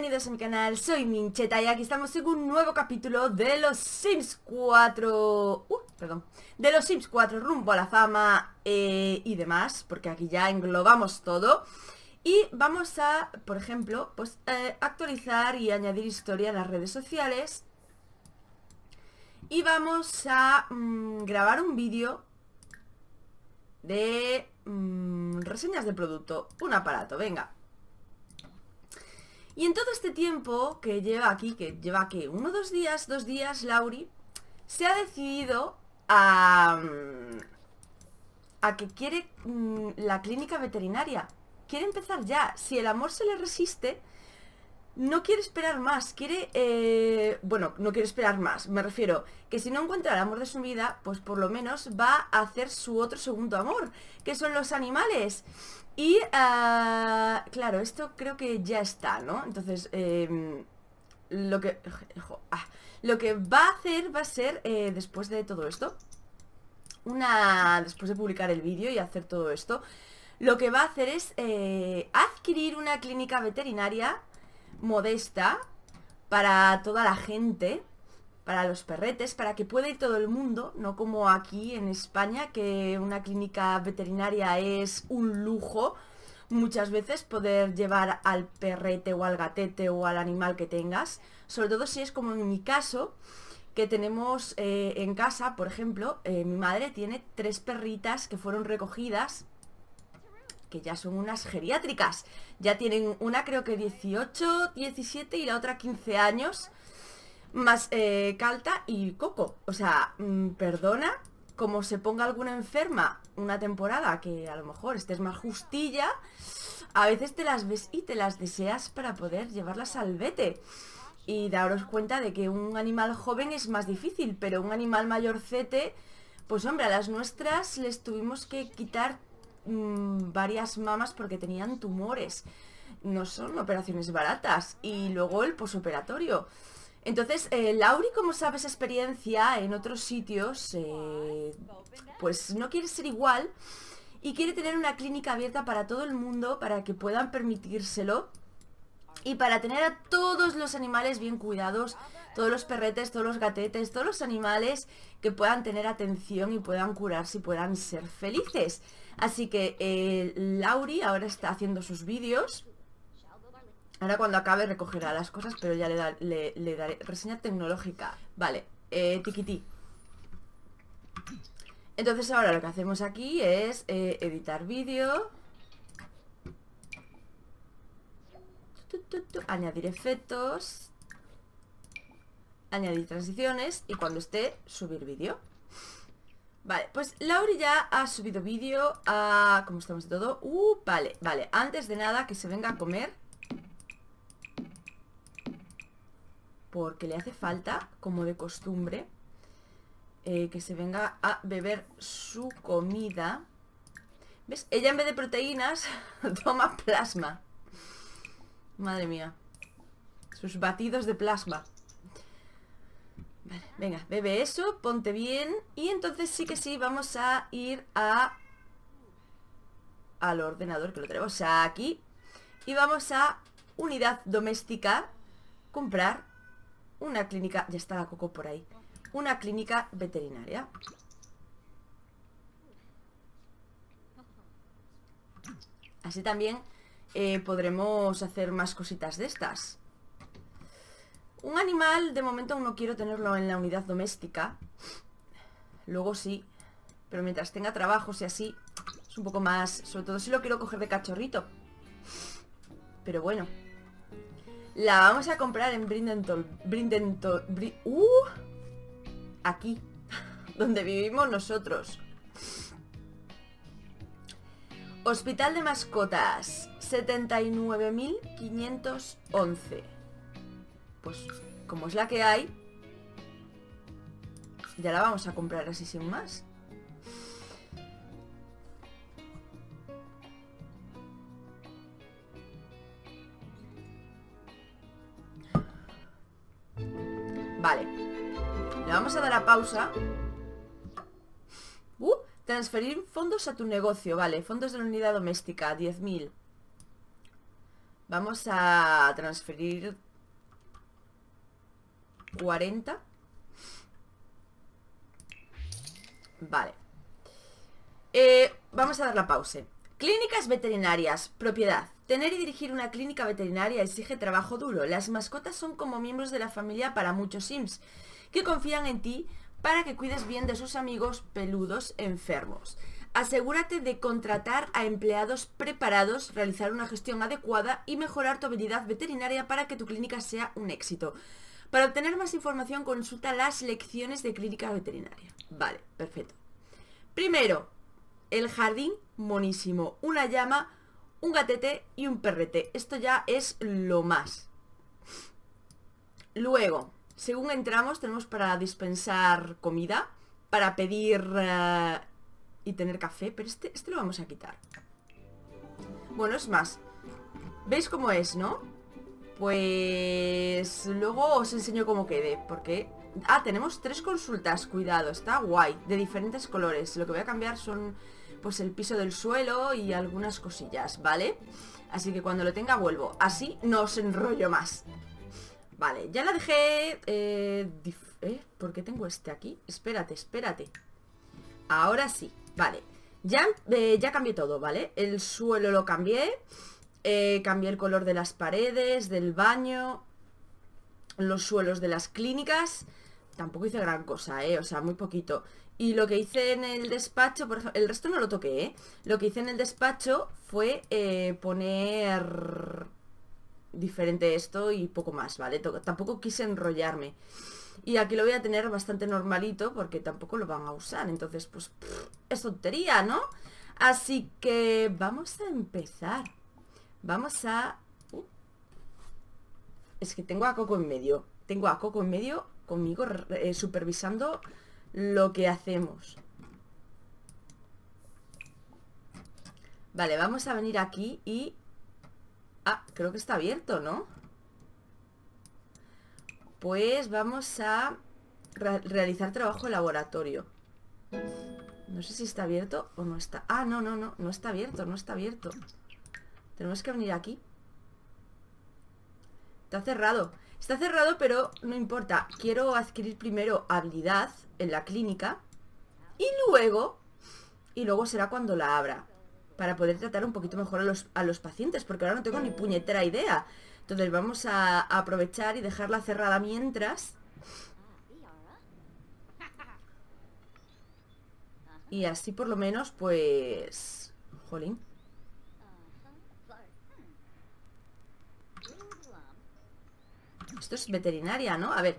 bienvenidos a mi canal, soy Mincheta y aquí estamos en un nuevo capítulo de los Sims 4 uh, perdón, de los Sims 4 rumbo a la fama eh, y demás, porque aquí ya englobamos todo. Y vamos a, por ejemplo, pues eh, actualizar y añadir historia en las redes sociales. Y vamos a mm, grabar un vídeo de mm, reseñas de producto, un aparato, venga y en todo este tiempo que lleva aquí, que lleva aquí uno, dos días, dos días, Lauri, se ha decidido a, mm, a que quiere mm, la clínica veterinaria. Quiere empezar ya. Si el amor se le resiste, no quiere esperar más, quiere... Eh, bueno, no quiere esperar más, me refiero que si no encuentra el amor de su vida, pues por lo menos va a hacer su otro segundo amor, que son los animales. Y, ah, claro, esto creo que ya está, ¿no? Entonces, em, lo que... Ah, lo que va a hacer va a ser, eh, después de todo esto, una... Después de publicar el vídeo y hacer todo esto, lo que va a hacer es eh, adquirir una clínica veterinaria modesta para toda la gente para los perretes, para que pueda ir todo el mundo, no como aquí en España, que una clínica veterinaria es un lujo, muchas veces poder llevar al perrete o al gatete o al animal que tengas, sobre todo si es como en mi caso, que tenemos eh, en casa, por ejemplo, eh, mi madre tiene tres perritas que fueron recogidas, que ya son unas geriátricas, ya tienen una creo que 18, 17 y la otra 15 años, más eh, Calta y Coco. O sea, mm, perdona, como se ponga alguna enferma una temporada que a lo mejor estés más justilla, a veces te las ves y te las deseas para poder llevarlas al vete. Y daros cuenta de que un animal joven es más difícil, pero un animal mayorcete, pues hombre, a las nuestras les tuvimos que quitar mm, varias mamas porque tenían tumores. No son operaciones baratas. Y luego el posoperatorio. Entonces, eh, Lauri, como sabes experiencia en otros sitios, eh, pues no quiere ser igual y quiere tener una clínica abierta para todo el mundo, para que puedan permitírselo y para tener a todos los animales bien cuidados, todos los perretes, todos los gatetes, todos los animales que puedan tener atención y puedan curarse y puedan ser felices. Así que eh, Lauri ahora está haciendo sus vídeos Ahora cuando acabe recogerá las cosas, pero ya le, daré reseña tecnológica. Vale, eh, tiquití. Entonces ahora lo que hacemos aquí es eh, editar vídeo. Añadir efectos. Añadir transiciones. Y cuando esté, subir vídeo. Vale, pues Lauri ya ha subido vídeo a... ¿Cómo estamos de todo? Uh, vale, vale. Antes de nada, que se venga a comer. Porque le hace falta, como de costumbre, eh, que se venga a beber su comida. ¿Ves? Ella en vez de proteínas toma plasma. Madre mía. Sus batidos de plasma. Vale, venga, bebe eso, ponte bien. Y entonces sí que sí, vamos a ir a... Al ordenador que lo tenemos aquí. Y vamos a unidad doméstica. Comprar una clínica, ya está la Coco por ahí, una clínica veterinaria. Así también eh, podremos hacer más cositas de estas. Un animal, de momento no quiero tenerlo en la unidad doméstica. Luego sí. Pero mientras tenga trabajos y así, es un poco más... Sobre todo si lo quiero coger de cachorrito. Pero bueno. La vamos a comprar en Brindenton. Brindenton. uh, aquí. Donde vivimos nosotros. Hospital de mascotas. 79.511. Pues como es la que hay, ya la vamos a comprar así sin más. Vamos a dar a pausa. Uh, transferir fondos a tu negocio. Vale, fondos de la unidad doméstica, 10.000. Vamos a transferir 40. Vale. Eh, vamos a dar la pausa. Clínicas veterinarias. Propiedad. Tener y dirigir una clínica veterinaria exige trabajo duro. Las mascotas son como miembros de la familia para muchos Sims, que confían en ti para que cuides bien de sus amigos peludos enfermos. Asegúrate de contratar a empleados preparados, realizar una gestión adecuada y mejorar tu habilidad veterinaria para que tu clínica sea un éxito. Para obtener más información consulta las lecciones de clínica veterinaria. Vale, perfecto. Primero, el jardín monísimo. Una llama, un gatete y un perrete. Esto ya es lo más. Luego, según entramos, tenemos para dispensar comida, para pedir eh, y tener café, pero este, este lo vamos a quitar. Bueno, es más. ¿Veis cómo es, no? Pues luego os enseño cómo quede, porque... Ah, tenemos tres consultas, cuidado, está guay, de diferentes colores. Lo que voy a cambiar son, pues, el piso del suelo y algunas cosillas, ¿vale? Así que cuando lo tenga vuelvo. Así no os enrollo más. Vale, ya la dejé... Eh, ¿eh? ¿Por qué tengo este aquí? Espérate, espérate. Ahora sí. Vale, ya, eh, ya cambié todo, ¿vale? El suelo lo cambié, eh, cambié el color de las paredes, del baño, los suelos de las clínicas. Tampoco hice gran cosa, ¿eh? O sea, muy poquito. Y lo que hice en el despacho, por el resto no lo toqué, ¿eh? Lo que hice en el despacho fue poner diferente esto y poco más, ¿vale? Tampoco quise enrollarme. Y aquí lo voy a tener bastante normalito porque tampoco lo van a usar. Entonces, pues, es tontería, ¿no? Así que vamos a empezar. Vamos a... Uh, es que tengo a Coco en medio. Tengo a Coco en medio conmigo eh, supervisando lo que hacemos. Vale, vamos a venir aquí y... Ah, creo que está abierto, ¿no? Pues vamos a realizar trabajo de laboratorio. No sé si está abierto o no está. Ah, no, no, no, no está abierto, no está abierto. Tenemos que venir aquí. Está cerrado. Está cerrado, pero no importa. Quiero adquirir primero habilidad en la clínica. Y luego... Y luego será cuando la abra. Para poder tratar un poquito mejor a los, a los pacientes. Porque ahora no tengo ni puñetera idea. Entonces vamos a aprovechar y dejarla cerrada mientras. Y así por lo menos, pues... Jolín. Esto es veterinaria, ¿no? A ver.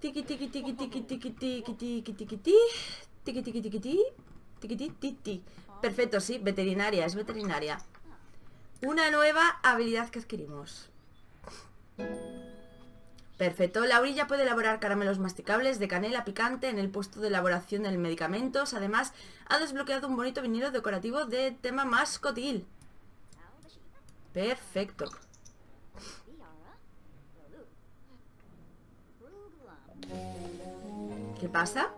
Tiki tiki tiki tiki tiki tiki tiki tiki tiki tiki tiki tiki tiki tiki Perfecto, sí, veterinaria, es veterinaria. Una nueva habilidad que adquirimos. Perfecto, Lauri ya puede elaborar caramelos masticables de canela picante en el puesto de elaboración de medicamentos. Además, ha desbloqueado un bonito vinilo decorativo de tema mascotil. Perfecto. ¿Qué pasa?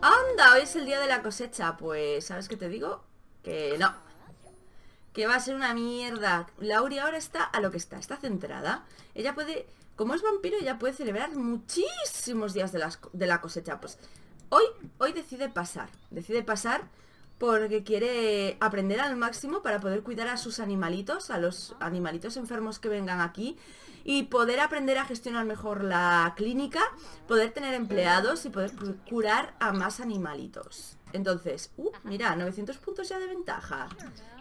¡Anda! Hoy es el día de la cosecha. Pues, ¿sabes qué te digo? Que no. Que va a ser una mierda. Lauri ahora está a lo que está, está centrada. Ella puede, como es vampiro, ella puede celebrar muchísimos días de, de la cosecha. Pues hoy, hoy decide pasar. Decide pasar porque quiere aprender al máximo para poder cuidar a sus animalitos, a los animalitos enfermos que vengan aquí y poder aprender a gestionar mejor la clínica, poder tener empleados y poder curar a más animalitos. Entonces, uh, mira, 900 puntos ya de ventaja.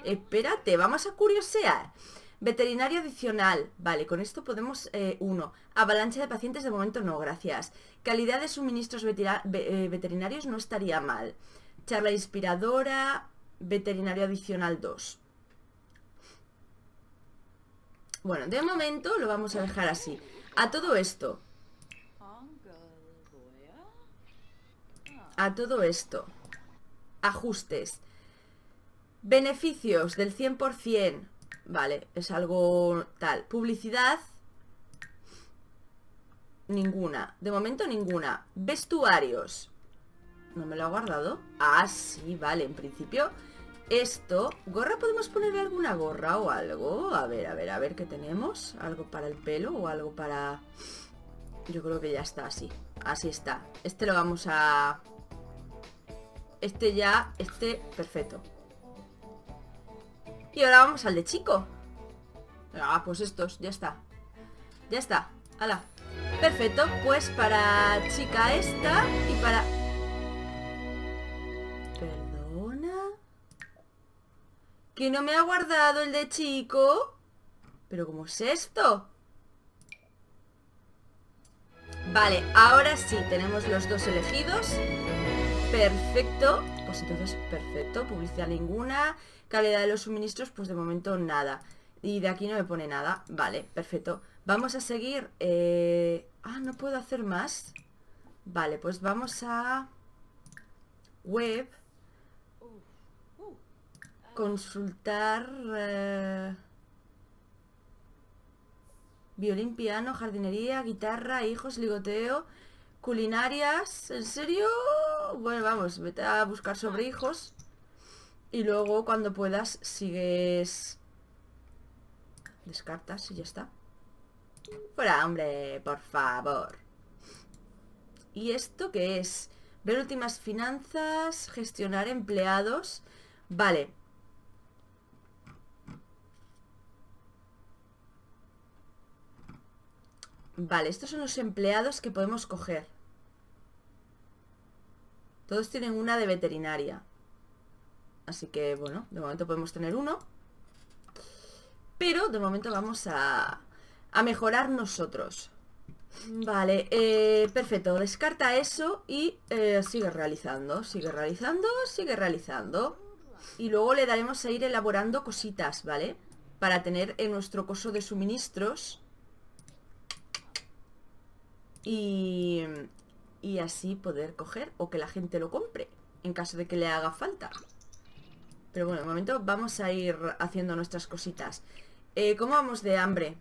Espérate, vamos a curiosear. Veterinario adicional. Vale, con esto podemos... Eh, uno. Avalancha de pacientes de momento no, gracias. Calidad de suministros eh, veterinarios no estaría mal. Charla inspiradora. Veterinario adicional 2. Bueno, de momento lo vamos a dejar así. A todo esto. A todo esto ajustes. Beneficios del 100%. Vale, es algo tal. Publicidad. Ninguna. De momento ninguna. Vestuarios. ¿No me lo ha guardado? Ah, sí, vale. En principio Esto, ¿gorra podemos ponerle alguna gorra o algo? A ver, a ver, a ver qué tenemos ¿Algo para el pelo o algo para...? Yo creo que ya está así Así está Este lo vamos a... Este ya, este, perfecto Y ahora vamos al de chico Ah, pues estos, ya está Ya está, hala Perfecto, pues para chica esta Y para... ¿Perdona? ¿Que no me ha guardado el de chico? ¿Pero cómo es esto? Vale, ahora sí, tenemos los dos elegidos Perfecto. Pues entonces, perfecto, publicidad ninguna Calidad de los suministros, pues de momento nada. Y de aquí no me pone nada. Vale, perfecto. Vamos a seguir eh... Ah, no puedo hacer más. Vale, pues vamos a Web. Consultar eh... Violín, piano, jardinería, guitarra, hijos, ligoteo, culinarias. ¿En serio? Bueno, vamos, vete a buscar sobre hijos. Y luego cuando puedas sigues... Descartas y ya está. Fuera, hombre, por favor. ¿Y esto qué es? Ver últimas finanzas, gestionar empleados. Vale, Vale, estos son los empleados que podemos coger. Todos tienen una de veterinaria. Así que, bueno, de momento podemos tener uno. Pero de momento vamos a, a mejorar nosotros. Vale, eh, perfecto. Descarta eso y eh, sigue realizando. Sigue realizando, sigue realizando. Y luego le daremos a ir elaborando cositas, ¿vale? Para tener en nuestro coso de suministros y, y así poder coger o que la gente lo compre en caso de que le haga falta. Pero bueno, de momento vamos a ir haciendo nuestras cositas. Eh, ¿Cómo vamos de hambre?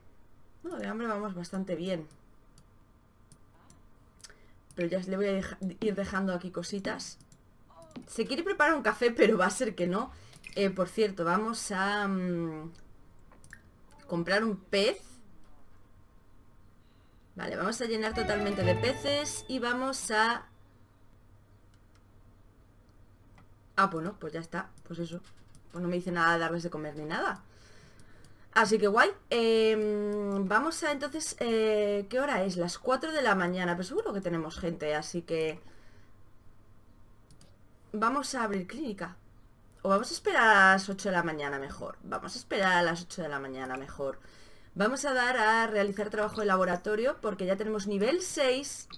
No, de hambre vamos bastante bien. Pero ya le voy a ir dejando aquí cositas. Se quiere preparar un café, pero va a ser que no. Eh, por cierto, vamos a mm, comprar un pez Vale, vamos a llenar totalmente de peces y vamos a... Ah, bueno, pues ya está, pues eso. Pues no me dice nada darles de comer ni nada. Así que guay. Em, vamos a entonces... Eh, ¿Qué hora es? Las 4 de la mañana. Pero seguro que tenemos gente, así que... Vamos a abrir clínica. O vamos a esperar a las 8 de la mañana mejor. Vamos a esperar a las 8 de la mañana mejor. Vamos a dar a realizar trabajo de laboratorio porque ya tenemos nivel 6.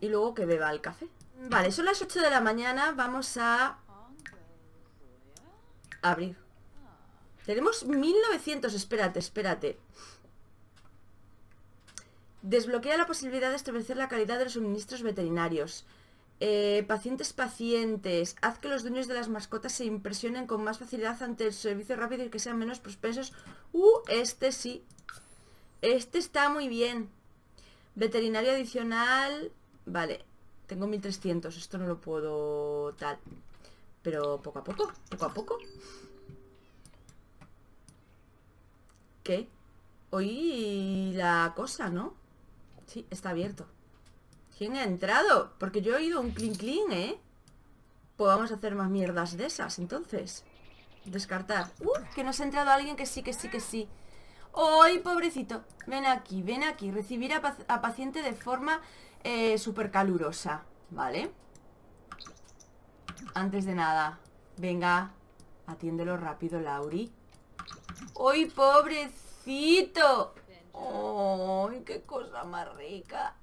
Y luego que beba el café. Vale, son las 8 de la mañana. Vamos a... Abrir. Tenemos 1900. Espérate, espérate. Desbloquea la posibilidad de establecer la calidad de los suministros veterinarios. Eh, pacientes pacientes. Haz que los dueños de las mascotas se impresionen con más facilidad ante el servicio rápido y que sean menos prospesos. Uh, este sí. Este está muy bien. Veterinario adicional. Vale. Tengo 1300. Esto no lo puedo tal. Pero poco a poco. Poco a poco. ¿Qué? Oí la cosa, ¿no? Sí, está abierto. ¿Quién ha entrado? Porque yo he oído un clink clink, ¿eh? Pues vamos a hacer más mierdas de esas, entonces. Descartar. Uh, que nos ha entrado alguien que sí, que sí, que sí. ¡Ay, pobrecito! Ven aquí, ven aquí. Recibir a, paciente de forma eh, súper calurosa. ¿Vale? Antes de nada. Venga. Atiéndelo rápido, Lauri. ¡Ay, pobrecito! ¡Ay, qué cosa más rica!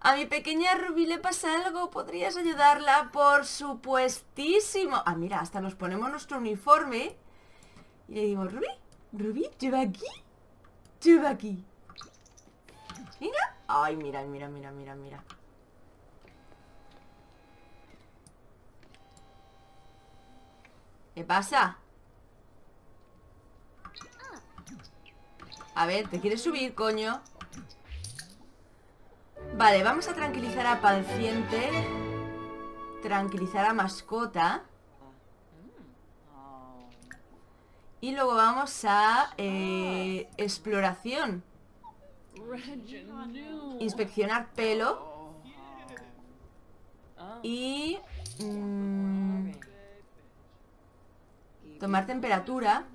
A mi pequeña Ruby le pasa algo, ¿podrías ayudarla? Por supuestísimo. Ah, mira, hasta nos ponemos nuestro uniforme. Y le digo, Ruby, Ruby, lleva aquí. Lleva aquí. Mira. Ay, mira, mira, mira, mira, mira. ¿Qué pasa? A ver, ¿te quieres subir, coño? Vale, vamos a tranquilizar a paciente. Tranquilizar a mascota. Y luego vamos a eh, exploración. Inspeccionar pelo. Y mm, Tomar temperatura.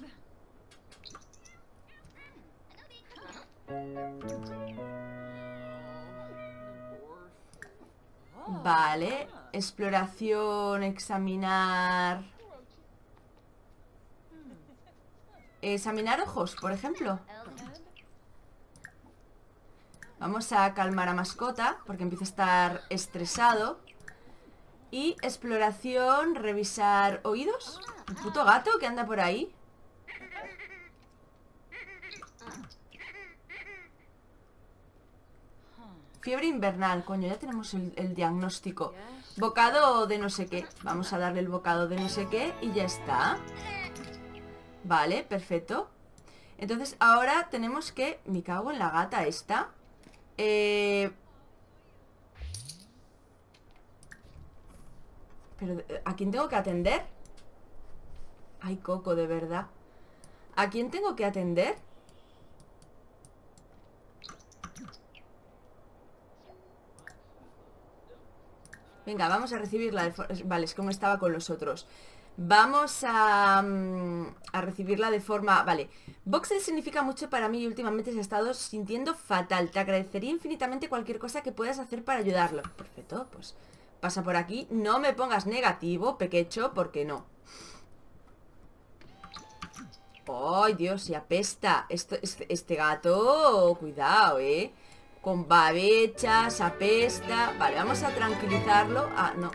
Vale. Exploración, examinar... Examinar ojos, por ejemplo. Vamos a calmar a mascota porque empieza a estar estresado. Y exploración, revisar oídos. El puto gato que anda por ahí. Fiebre invernal, coño, ya tenemos el, el diagnóstico. Bocado de no sé qué. Vamos a darle el bocado de no sé qué y ya está. Vale, perfecto. Entonces ahora tenemos que... Me cago en la gata esta. Eh... Pero, eh, ¿a quién tengo que atender? Ay, Coco, de verdad. ¿A quién tengo que atender? Venga, vamos a recibirla de Vale, es como estaba con los otros. Vamos a, mm, a recibirla de forma... Vale, Voxel significa mucho para mí y últimamente se ha estado sintiendo fatal. Te agradecería infinitamente cualquier cosa que puedas hacer para ayudarlo. Perfecto, pues pasa por aquí. No me pongas negativo, pequecho, porque no. ¡Ay, Dios! Y apesta. Esto, este, este gato, cuidado, ¿eh? Con babechas, apesta Vale, vamos a tranquilizarlo. Ah, no.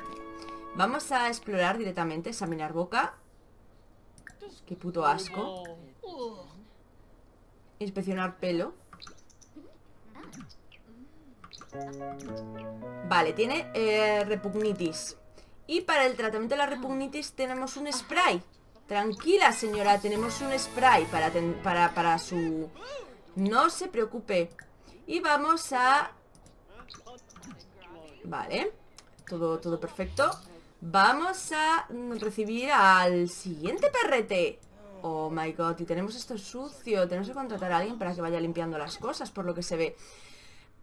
Vamos a explorar directamente Examinar boca. Qué puto asco. Inspeccionar pelo. Vale, tiene eh, repugnitis. Y para el tratamiento de la repugnitis Tenemos un spray. Tranquila señora, tenemos un spray para, para, para su... No se preocupe Y vamos a... Vale Todo, todo perfecto. Vamos a recibir al siguiente perrete. Oh my god, y tenemos esto sucio. Tenemos que contratar a alguien para que vaya limpiando las cosas Por lo que se ve.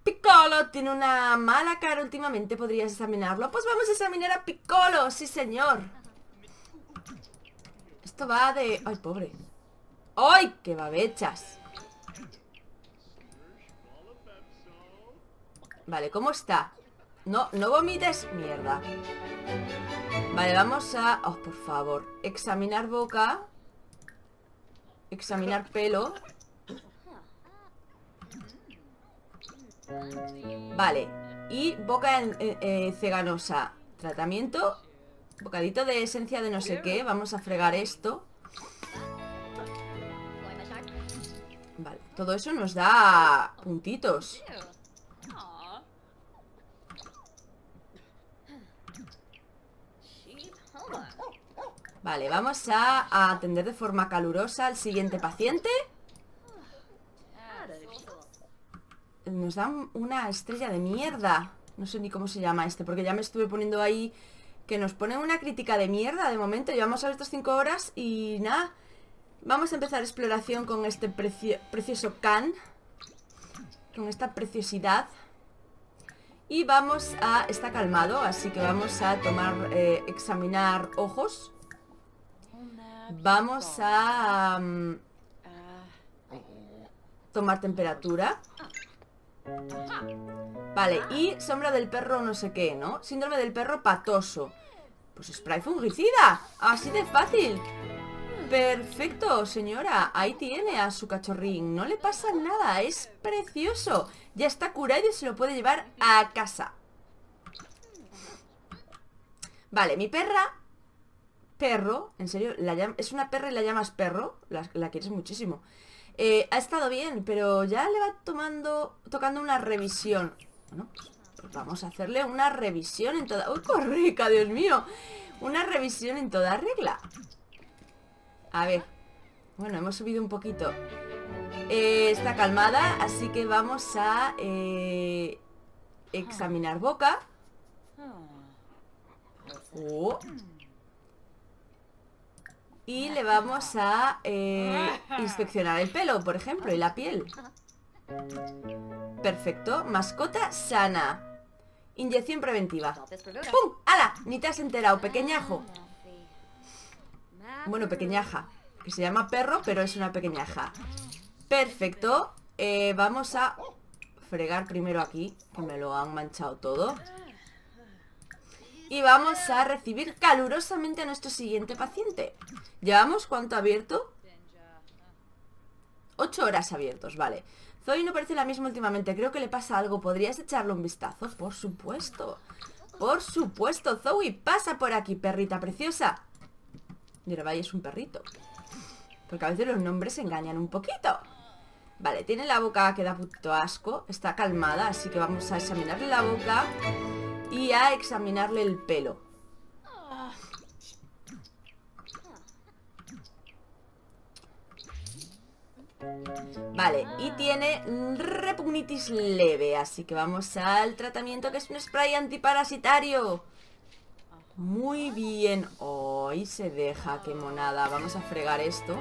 Piccolo tiene una mala cara últimamente ¿Podrías examinarlo? Pues vamos a examinar a Piccolo, sí señor. Esto va de... Ay, pobre. ¡Ay, qué babechas! Vale, ¿cómo está? No, no vomites Mierda. Vale, vamos a... Oh, por favor Examinar boca Examinar pelo. Vale Y boca eh, eh, ceganosa. Tratamiento Bocadito de esencia de no sé qué Vamos a fregar esto. Vale, todo eso nos da puntitos Vale, vamos a, atender de forma calurosa al siguiente paciente. Nos dan una estrella de mierda. No sé ni cómo se llama este Porque ya me estuve poniendo ahí Que nos ponen una crítica de mierda De momento. Llevamos a estas 5 horas Y nada. Vamos a empezar exploración con este precio- precioso can Con esta preciosidad. Y vamos a... Está calmado Así que vamos a tomar... eh, examinar ojos Vamos a... mm, tomar temperatura. Vale, y sombra del perro no sé qué, ¿no? Síndrome del perro patoso. Pues spray fungicida Así de fácil. Perfecto, señora Ahí tiene a su cachorrín. No le pasa nada, es precioso. Ya está curado y se lo puede llevar a casa. Vale, mi perra Perro, en serio, la es una perra y la llamas perro La, la quieres muchísimo eh, ha estado bien, pero ya le va tomando, tocando una revisión. Bueno, pues vamos a hacerle una revisión en toda... ¡Uy, corrica, Dios mío! Una revisión en toda regla. A ver. Bueno, hemos subido un poquito. Eh, está calmada, así que vamos a eh, examinar boca. Oh. Y le vamos a eh, inspeccionar el pelo, por ejemplo, y la piel. Perfecto. Mascota sana. Inyección preventiva. ¡Pum! ¡Hala! Ni te has enterado, pequeñajo. Bueno, pequeñaja. Que se llama perro, pero es una pequeñaja. Perfecto. Eh, vamos a fregar primero aquí, que me lo han manchado todo. Y vamos a recibir calurosamente a nuestro siguiente paciente. ¿Llevamos cuánto abierto? Ocho horas abiertos, vale. Zoe no parece la misma últimamente, creo que le pasa algo. ¿Podrías echarle un vistazo? Por supuesto. Por supuesto, Zoe, pasa por aquí, perrita preciosa. vaya, es un perrito. Porque a veces los nombres engañan un poquito. Vale, tiene la boca que da puto asco. Está calmada, así que vamos a examinarle la boca y a examinarle el pelo. Vale, y tiene repugnitis leve Así que vamos al tratamiento que es un spray antiparasitario. Muy bien Hoy se deja, qué monada. Vamos a fregar esto.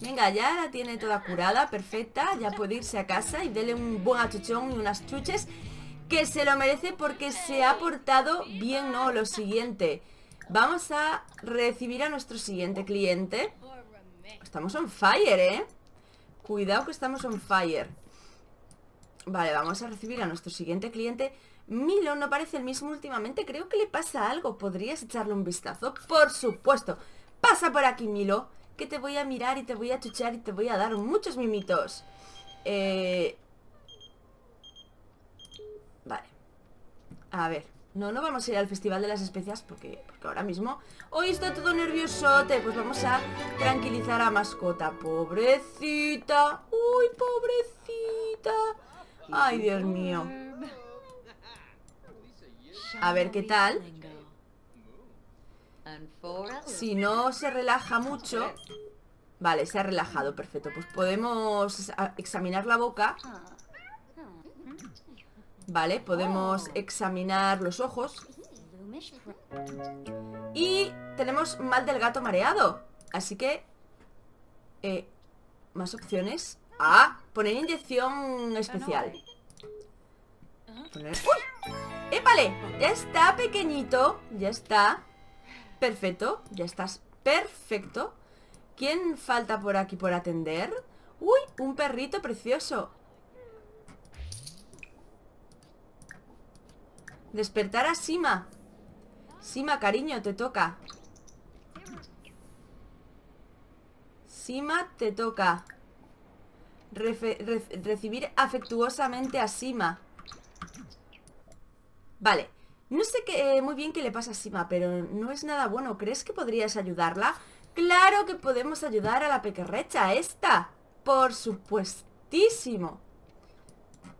Venga, ya la tiene toda curada, perfecta. Ya puede irse a casa y dele un buen achuchón y unas chuches Que se lo merece porque se ha portado bien, ¿no? Lo siguiente Vamos a recibir a nuestro siguiente cliente Estamos on fire, ¿eh? Cuidado que estamos on fire Vale, vamos a recibir a nuestro siguiente cliente Milo no parece el mismo últimamente Creo que le pasa algo ¿Podrías echarle un vistazo? Por supuesto Pasa por aquí, Milo que te voy a mirar y te voy a chuchar y te voy a dar muchos mimitos. Eh... Vale. A ver. No, no vamos a ir al Festival de las Especias porque, porque ahora mismo... Hoy está todo nerviosote. Pues vamos a tranquilizar a mascota. Pobrecita. Uy, pobrecita. Ay, Dios mío. A ver qué tal. Si no se relaja mucho Vale, se ha relajado, perfecto Pues podemos examinar la boca Vale, podemos examinar los ojos Y tenemos mal del gato mareado Así que eh, Más opciones Ah, poner inyección especial poner... ¡Uy! ¡Épale! Ya está, pequeñito Ya está Perfecto, ya estás perfecto ¿Quién falta por aquí por atender? ¡Uy! Un perrito precioso Despertar a Sima Sima, cariño, te toca Sima, te toca Recibir afectuosamente a Sima Vale no sé qué, eh, muy bien qué le pasa a Sima, pero no es nada bueno. ¿Crees que podrías ayudarla? ¡Claro que podemos ayudar a la pequerrecha esta! ¡Por supuestísimo!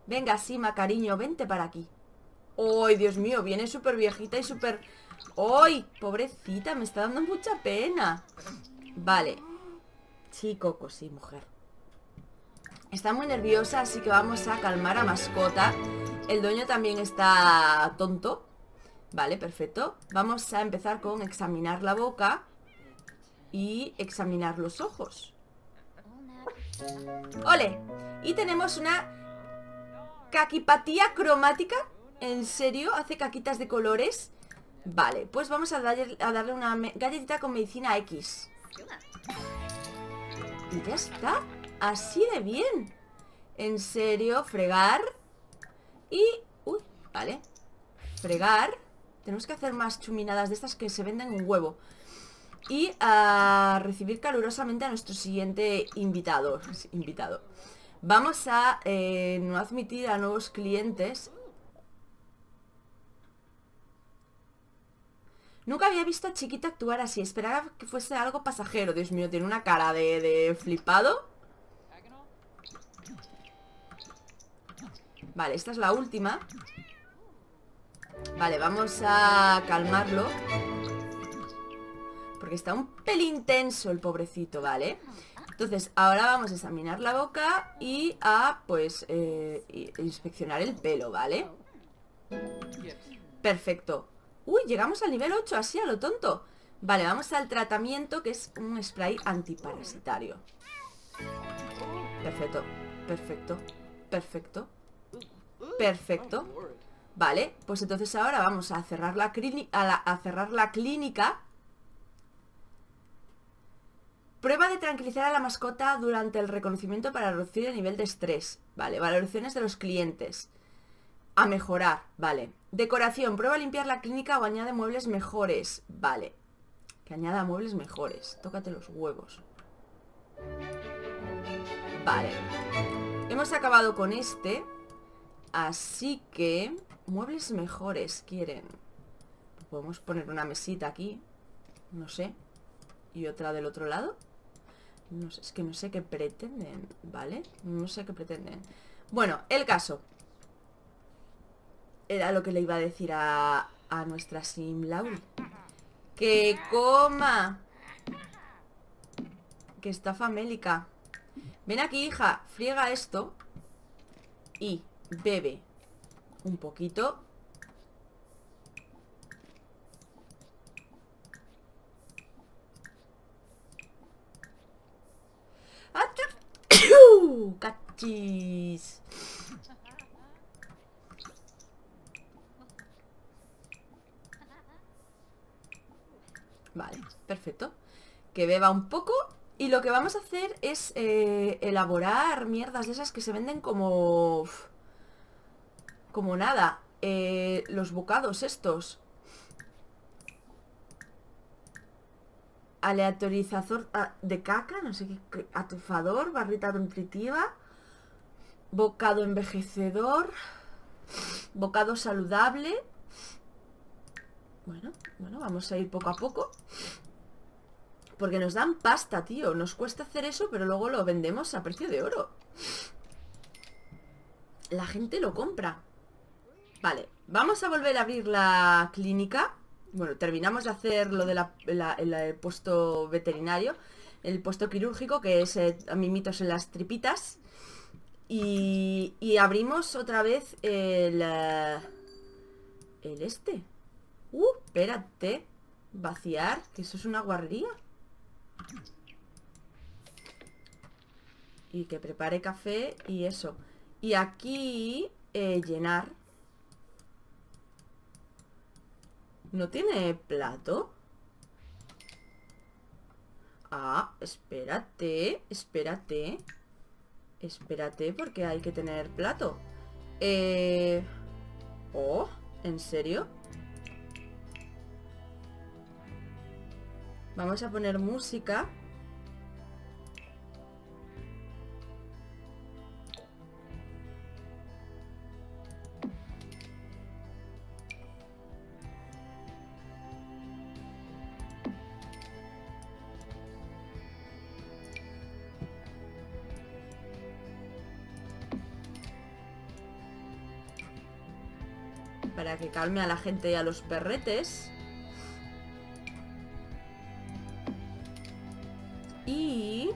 Venga, Sima, cariño, vente para aquí. ¡Ay, Dios mío! Viene súper viejita y súper... ¡Ay! Pobrecita, me está dando mucha pena. Vale. Sí, Coco, sí, mujer. Está muy nerviosa, así que vamos a calmar a mascota. El dueño también está tonto. Vale, perfecto. Vamos a empezar con examinar la boca y examinar los ojos. ¡Ole! Y tenemos una caquipatía cromática. ¿En serio? ¿Hace caquitas de colores? Vale, pues vamos a darle, a darle una galletita con medicina X. Y ya está. Así de bien. En serio, fregar. Y... Uy, vale. Fregar. Tenemos que hacer más chuminadas de estas que se venden un huevo. Y a recibir calurosamente a nuestro siguiente invitado. invitado. Vamos a eh, no admitir a nuevos clientes. Nunca había visto a Chiquita actuar así. Esperaba que fuese algo pasajero. Dios mío, tiene una cara de, de flipado. Vale, esta es la última. Vale, vamos a calmarlo Porque está un pelín tenso el pobrecito, ¿vale? Entonces, ahora vamos a examinar la boca y a, pues, eh, inspeccionar el pelo, ¿vale? Perfecto Uy, llegamos al nivel 8, así a lo tonto Vale, vamos al tratamiento que es un spray antiparasitario. Perfecto, perfecto, perfecto, perfecto. Vale, pues entonces ahora vamos a cerrar la, a, a cerrar la clínica. Prueba de tranquilizar a la mascota durante el reconocimiento para reducir el nivel de estrés. Vale, valoraciones de los clientes. A mejorar, vale. Decoración, prueba a limpiar la clínica o añade muebles mejores. Vale. Que añada muebles mejores. Tócate los huevos. Vale. Hemos acabado con este. Así que... Muebles mejores quieren. Podemos poner una mesita aquí. No sé. Y otra del otro lado. No sé, es que no sé qué pretenden, ¿vale? No sé qué pretenden. Bueno, el caso. Era lo que le iba a decir a, a nuestra Sim Que coma. Que está famélica. Ven aquí, hija. Friega esto. Y bebe un poquito. ¡Cachis! Vale, perfecto. Que beba un poco. Y lo que vamos a hacer es eh, elaborar mierdas de esas que se venden como... Como nada. Eh, los bocados estos. Aleatorizador ah, de caca, no sé qué. Atufador, barrita nutritiva. Bocado envejecedor. Bocado saludable. Bueno, bueno, vamos a ir poco a poco. Porque nos dan pasta, tío. Nos cuesta hacer eso, pero luego lo vendemos a precio de oro. La gente lo compra. Vale, vamos a volver a abrir la clínica. Bueno, terminamos de hacer lo del de puesto veterinario. El puesto quirúrgico, que es eh, mimitos en las tripitas. Y, y abrimos otra vez el... Eh, el este. Uh, espérate. Vaciar, que eso es una guarrería. Y que prepare café y eso. Y aquí eh, llenar. ¿No tiene plato? Ah, espérate, espérate. Espérate, porque hay que tener plato. Eh... Oh, ¿en serio? Vamos a poner música. Calme a la gente y a los perretes. Y...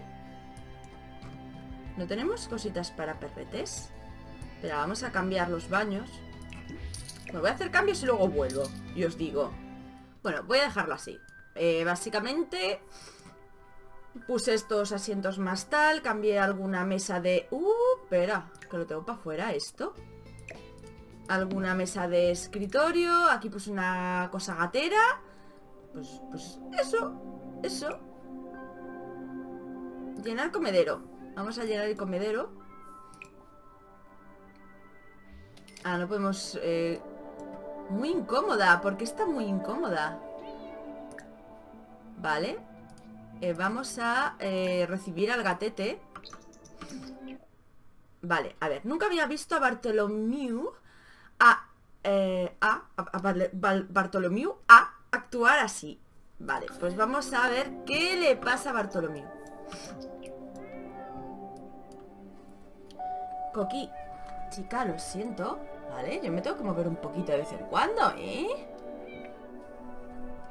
¿No tenemos cositas para perretes? Pero vamos a cambiar los baños. Me voy a hacer cambios y luego vuelvo. Y os digo. Bueno, voy a dejarlo así. Eh, básicamente... Puse estos asientos más tal. Cambié alguna mesa de... Uh, espera. Que lo tengo para afuera esto alguna mesa de escritorio, aquí pues una cosa gatera. Pues, pues eso, eso. Llenar comedero. Vamos a llenar el comedero. Ah, no podemos... Eh, muy incómoda, porque está muy incómoda. Vale. Eh, vamos a eh, recibir al gatete. Vale, a ver, nunca había visto a Bartolomeu a, eh, a, Bartolomeu a actuar así. Vale, pues vamos a ver qué le pasa a Bartolomeu. Coqui, chica, lo siento. Vale, yo me tengo que mover un poquito de vez en cuando, ¿eh?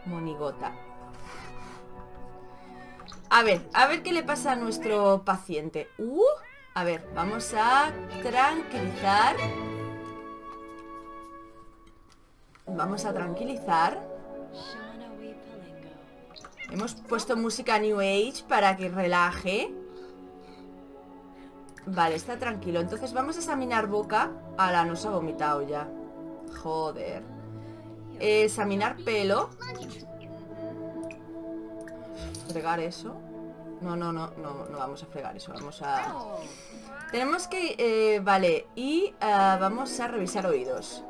Monigota. A ver, a ver qué le pasa a nuestro paciente. Uh, a ver, vamos a tranquilizar. Vamos a tranquilizar. Hemos puesto música New Age para que relaje. Vale, está tranquilo. Entonces vamos a examinar boca. La nos ha vomitado ya. Joder. examinar pelo. Fregar eso. No, no, no, no, no vamos a fregar eso. Vamos a... Tenemos que... Eh, vale, y uh, vamos a revisar oídos.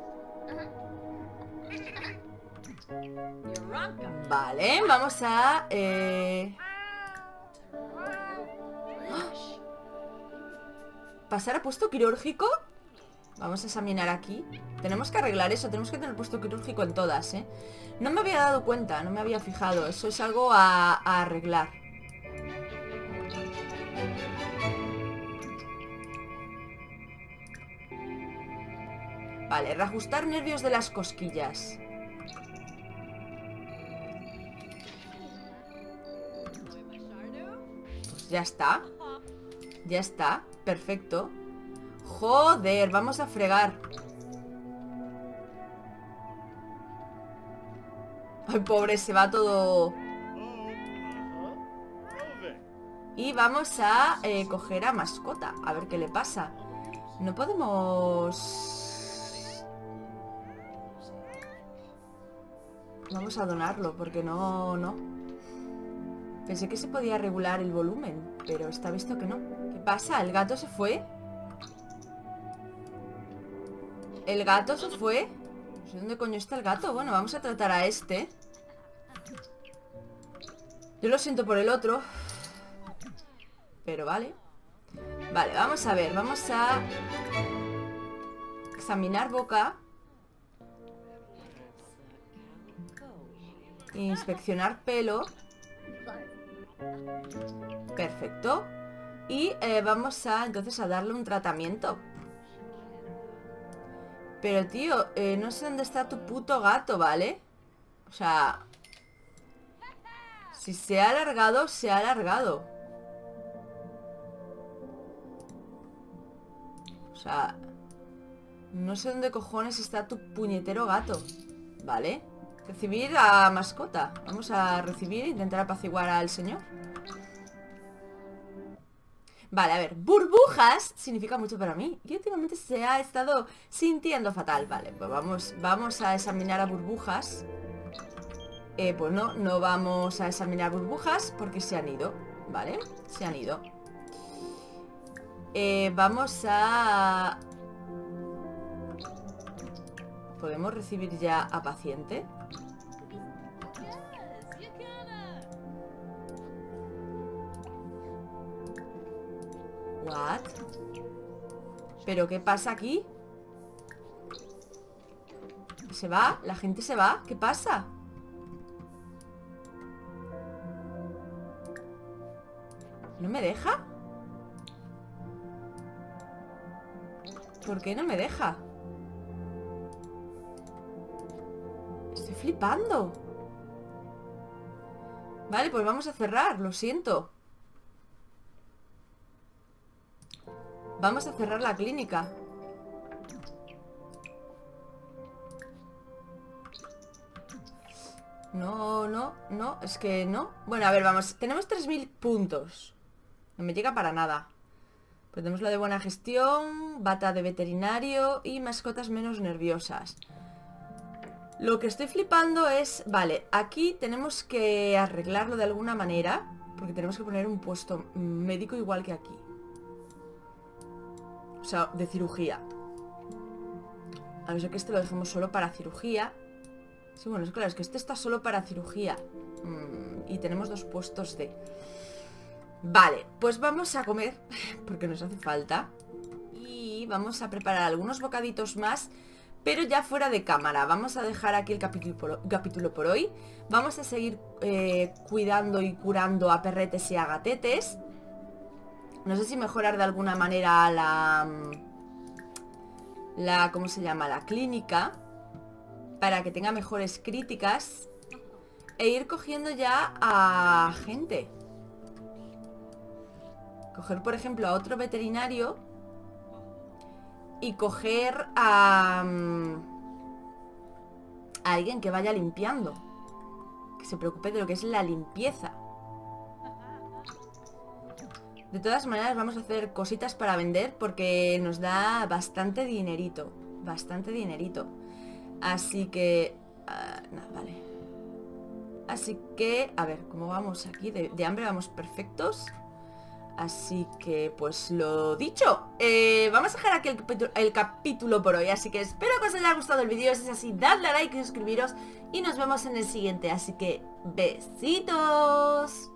Vale, vamos a... Eh... ¿Pasar a puesto quirúrgico? Vamos a examinar aquí Tenemos que arreglar eso, tenemos que tener puesto quirúrgico en todas, ¿eh? No me había dado cuenta, no me había fijado Eso es algo a, a arreglar Vale, reajustar nervios de las cosquillas Ya está. Ya está, perfecto. Joder, vamos a fregar. Ay, pobre, se va todo... Y vamos a eh, coger a mascota A ver qué le pasa. No podemos... Vamos a donarlo, porque no, no. Pensé que se podía regular el volumen, pero está visto que no. ¿Qué pasa? ¿El gato se fue? ¿El gato se fue? No sé dónde coño está el gato. Bueno, vamos a tratar a este. Yo lo siento por el otro. Pero vale. Vale, vamos a ver. Vamos a examinar boca. Inspeccionar pelo. Perfecto. Y eh, vamos a entonces a darle un tratamiento. Pero tío, eh, no sé dónde está tu puto gato, ¿vale? O sea... Si se ha alargado, se ha alargado. O sea... No sé dónde cojones está tu puñetero gato. ¿Vale? Recibir a mascota. Vamos a recibir e intentar apaciguar al señor. Vale, a ver, burbujas significa mucho para mí Y últimamente se ha estado sintiendo fatal Vale, pues vamos, vamos a examinar a burbujas eh, Pues no, no vamos a examinar burbujas Porque se han ido, ¿vale? Se han ido eh, Vamos a... ¿Podemos recibir ya a paciente? ¿Pero qué pasa aquí? ¿Se va? ¿La gente se va? ¿Qué pasa? ¿No me deja? ¿Por qué no me deja? Estoy flipando Vale, pues vamos a cerrar, lo siento Vamos a cerrar la clínica. No, no, no, es que no. Bueno, a ver, vamos. Tenemos 3.000 puntos. No me llega para nada. Pues tenemos lo de buena gestión, bata de veterinario y mascotas menos nerviosas. Lo que estoy flipando es... Vale, aquí tenemos que arreglarlo de alguna manera. Porque tenemos que poner un puesto médico igual que aquí. Sea, de cirugía. A ser que este lo dejemos solo para cirugía. Sí, bueno, es claro, es que este está solo para cirugía. Mm, y tenemos dos puestos de... Vale, pues vamos a comer, porque nos hace falta. Y vamos a preparar algunos bocaditos más, pero ya fuera de cámara. Vamos a dejar aquí el capítulo por, hoy. Vamos a seguir eh, cuidando y curando a perretes y a gatetes. No sé si mejorar de alguna manera la... La... ¿Cómo se llama? La clínica. Para que tenga mejores críticas. E ir cogiendo ya a gente. Coger, por ejemplo, a otro veterinario. Y coger a... A alguien que vaya limpiando. Que se preocupe de lo que es la limpieza. De todas maneras vamos a hacer cositas para vender porque nos da bastante dinerito. Bastante dinerito. Así que... nada, vale. Así que, a ver, ¿cómo vamos aquí? De, hambre vamos perfectos. Así que, pues lo dicho, eh, vamos a dejar aquí el, el capítulo por hoy. Así que espero que os haya gustado el vídeo. Si es así, dadle a like y suscribiros. Y nos vemos en el siguiente. Así que, besitos.